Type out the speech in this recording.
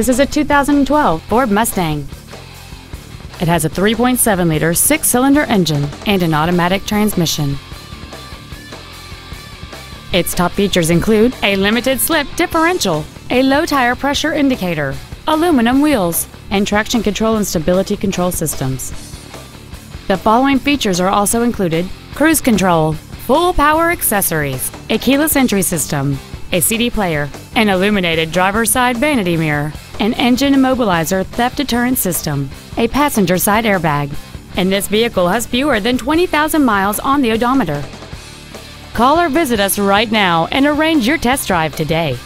This is a 2012 Ford Mustang. It has a 3.7 liter six cylinder engine and an automatic transmission. Its top features include a limited slip differential, a low tire pressure indicator, aluminum wheels, and traction control and stability control systems. The following features are also included cruise control, full power accessories, a keyless entry system, a CD player, an illuminated driver's side vanity mirror, an engine immobilizer theft deterrent system, a passenger side airbag, and this vehicle has fewer than 20,000 miles on the odometer. Call or visit us right now and arrange your test drive today.